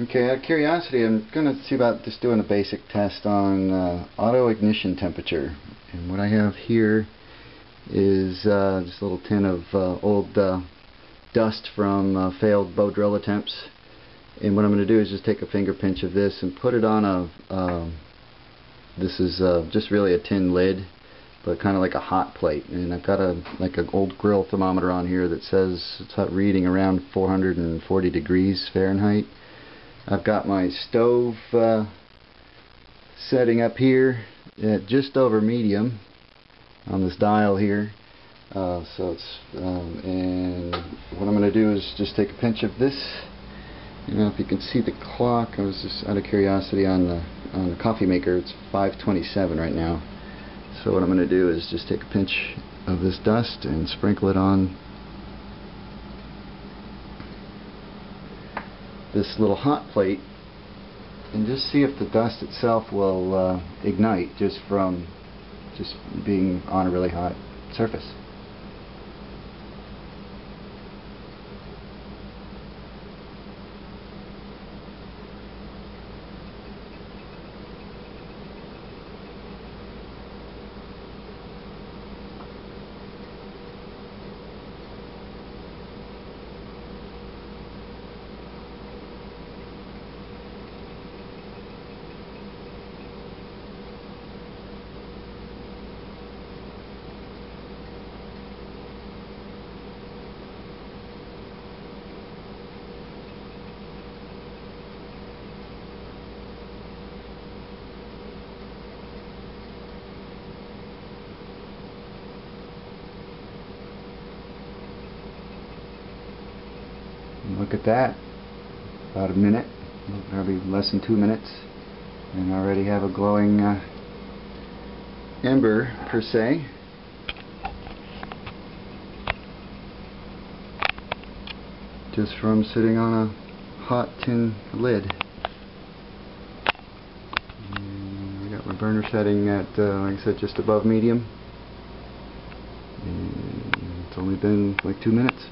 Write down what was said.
Okay, out of curiosity, I'm going to see about just doing a basic test on uh, auto ignition temperature. And what I have here is uh, just a little tin of uh, old uh, dust from uh, failed bow drill attempts. And what I'm going to do is just take a finger pinch of this and put it on a, um, this is uh, just really a tin lid, but kind of like a hot plate. And I've got a like an old grill thermometer on here that says it's reading around 440 degrees Fahrenheit. I've got my stove uh, setting up here at just over medium on this dial here. Uh, so it's um, and what I'm going to do is just take a pinch of this. You know, if you can see the clock, I was just out of curiosity on the on the coffee maker. It's 5:27 right now. So what I'm going to do is just take a pinch of this dust and sprinkle it on this little hot plate and just see if the dust itself will uh, ignite just from just being on a really hot surface. Look at that. About a minute, probably less than two minutes, and already have a glowing uh, ember per se. Just from sitting on a hot tin lid. And I got my burner setting at, uh, like I said, just above medium. And it's only been like two minutes.